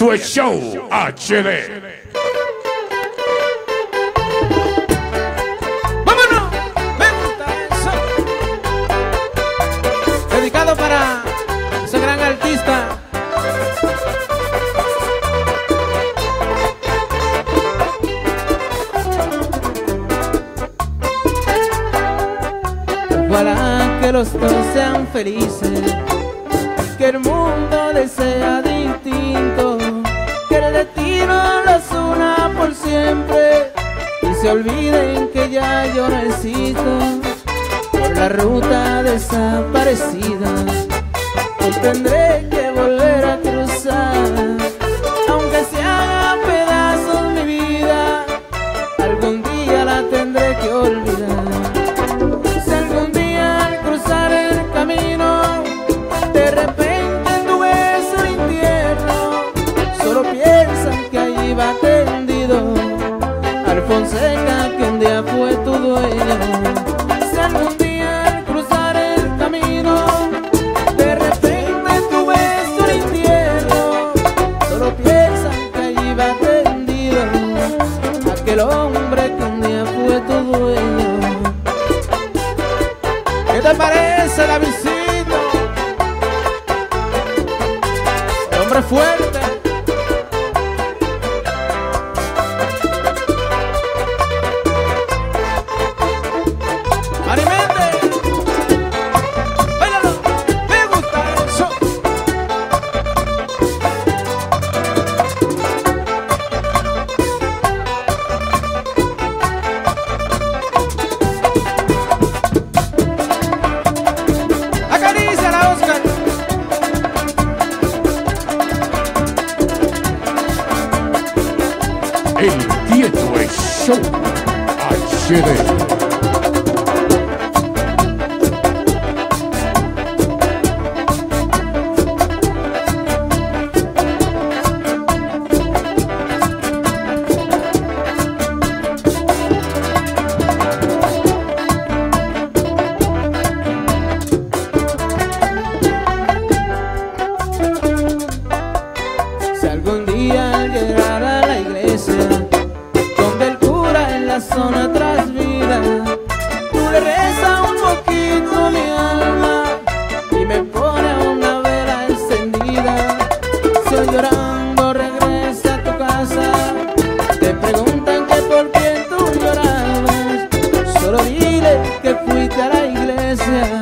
Tu show HD. ¡Vámonos! ¡Me gusta eso! Dedicado para ese gran artista. Ojalá que los dos sean felices, que el mundo les sea distinto, se olviden que ya yo no existo por la ruta desaparecida. Hoy tendré que volver a cruzar, aunque se haga pedazos mi vida, algún día la tendré que olvidar. Si algún día al cruzar el camino de repente tu beso entierro, solo piensan que ahí va tendido fuerte. El Tieto Show HD. Si la zona tras vida, tú le rezas un poquito mi alma y me pone una vela encendida. Si hoy llorando regresa a tu casa, te preguntan que por qué tú llorabas, solo dile que fuiste a la iglesia